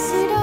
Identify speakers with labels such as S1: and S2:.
S1: is it